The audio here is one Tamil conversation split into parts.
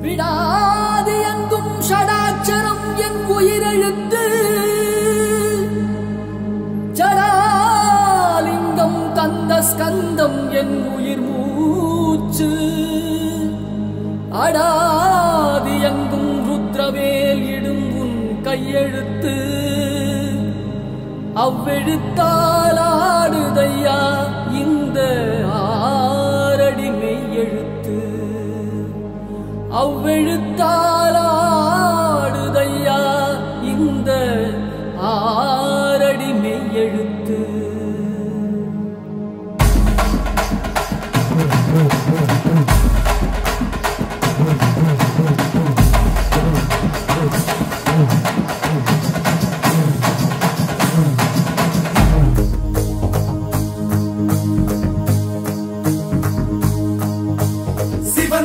விடாது எங்கும் ஷடாட்சரம் என் உயிரெழுத்து. ஜடாலிங்கம் தந்த ஸ்கந்தம் என் உயிர் மூச்சு. அடாது எங்கும் ருத்ரவேல் இடும் உன் கையெழுத்து. அவ்வெழுத்தாலாடுத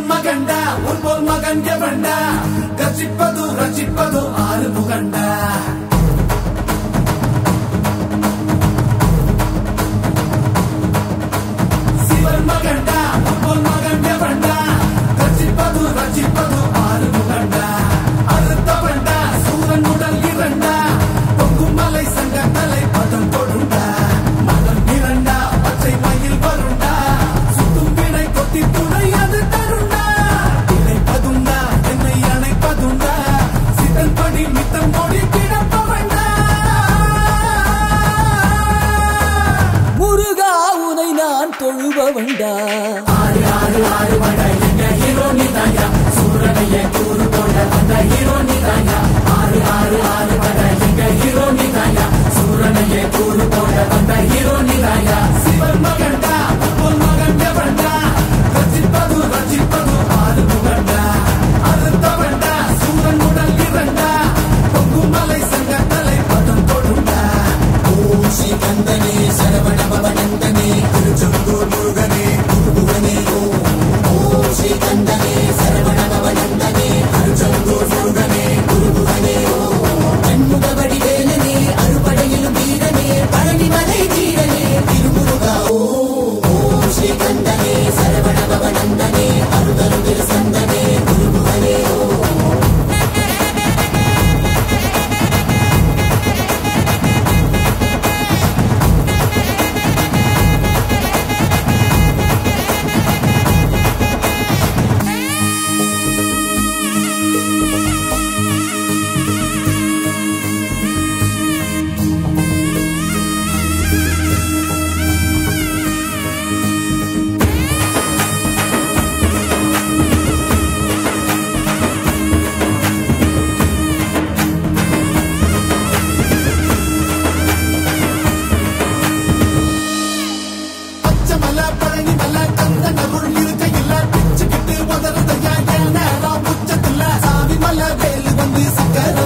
மகண்டா உன் போல் மகன் எவண்டா கர்ஜிப்பது ரச்சிப்பது ஆறு முகண்டா தொழுபவண்டா ஆறு ஆறு ஆறு வட எங்க ஹீரோ நீதாயா சூரனைய கூறு கொண்ட வந்த ஹீரோ நீ தாயா ஆறு ஆறு ஆறு வட எங்க ஹீரோ நீ தாயா சூரனைய கூறு கொண்ட வந்த ஹீரோ நீ தாயா சிவன் மகன்டா உன் மகன் எவன்டா ரசிப்பது ரசிப்பது ஆறு புகண்டா முகண்டா அறுத்தவன்டா சூரன் உடல் இரண்டா?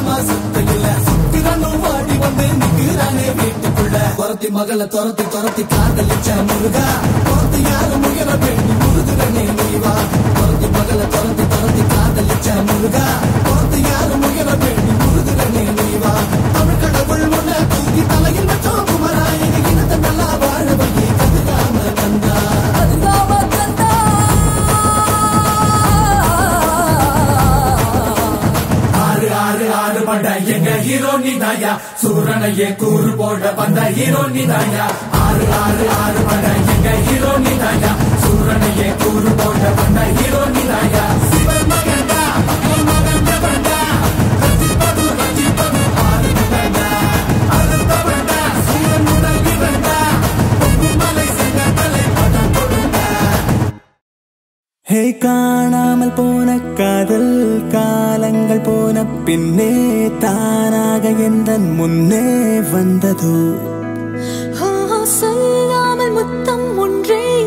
சக்கரமா சுத்தையில சுத்திரனும் வாடி வந்து நிக்கிறானே வீட்டுக்குள்ள. துரத்தி மகளை துரத்தி துரத்தி காதலிச்ச முருகா. துரத்தி யாரும் முயல வேண்டி முருகுறனே நீவா துரத்தி மகளை துரத்தி துரத்தி காதலிச்ச முருகா. துரத்தி யாரு எங்க ஹீரோ நீதாயா சூரனையே கூறு போட வந்த ஹீரோ நீதாயா ஆறு ஆறு ஆறு பட எங்க ஹீரோ நீதாயா சூரனையே கூறு போட வந்த ஹீரோ நீதாயா ஹே காணாமல் போன காதல் காலங்கள் போன பின்னே தானாக எந்தன் முன்னே வந்ததோ? சொல்லாமல் முத்தம் ஒன்றே